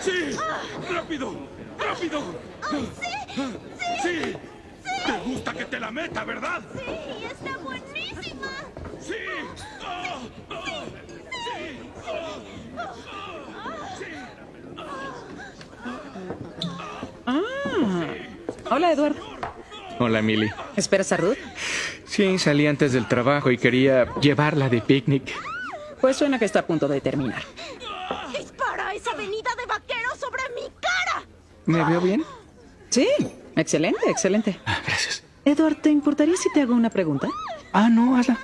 ¡Sí! ¡Rápido! ¡Rápido! ¡Sí! ¡Sí! ¿Te gusta que te la meta, verdad? Sí, está buenísima. ¡Sí! ¡Ah! ¡Ah! ¡Sí! ¡Ah! ¡Sí! Hola, Edward. Hola, Millie. ¿Esperas a Ruth? Sí, salí antes del trabajo y quería llevarla de picnic. Pues suena que está a punto de terminar. Esa avenida de vaqueros sobre mi cara. ¿Me veo bien? Sí, excelente, excelente. Ah, gracias. Edward, ¿te importaría si te hago una pregunta? Ah, no, hazla.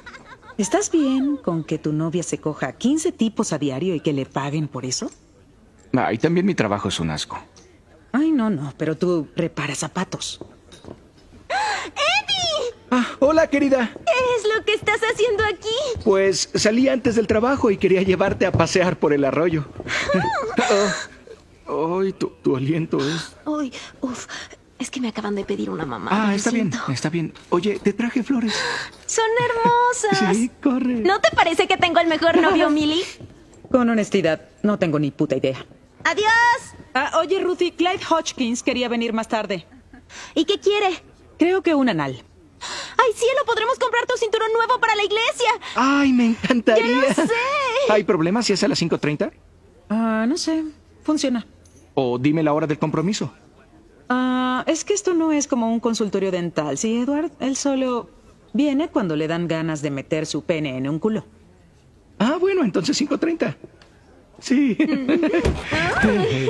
¿Estás bien con que tu novia se coja 15 tipos a diario y que le paguen por eso? Ah, y también mi trabajo es un asco. Ay, no, no, pero tú reparas zapatos. Ah, hola, querida. ¿Qué es lo que estás haciendo aquí? Pues salí antes del trabajo y quería llevarte a pasear por el arroyo. Oh. Ay, tu, tu aliento es... Uy, uf, es que me acaban de pedir una mamá. Ah, está bien, está bien. Oye, te traje flores. Son hermosas. Sí, corre. ¿No te parece que tengo el mejor novio, Millie? Con honestidad, no tengo ni puta idea. Adiós. Ah, oye, Ruthie, Clyde Hodgkins quería venir más tarde. ¿Y qué quiere? Creo que un anal. ¡Ay, cielo! Podremos comprar tu cinturón nuevo para la iglesia. Ay, me encantaría. Ya lo sé. ¿Hay problemas si es a las 5.30? Ah, no sé. Funciona. O dime la hora del compromiso. Ah, es que esto no es como un consultorio dental, ¿sí, Edward? Él solo viene cuando le dan ganas de meter su pene en un culo. Ah, bueno, entonces 5.30. Sí.